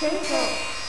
伸手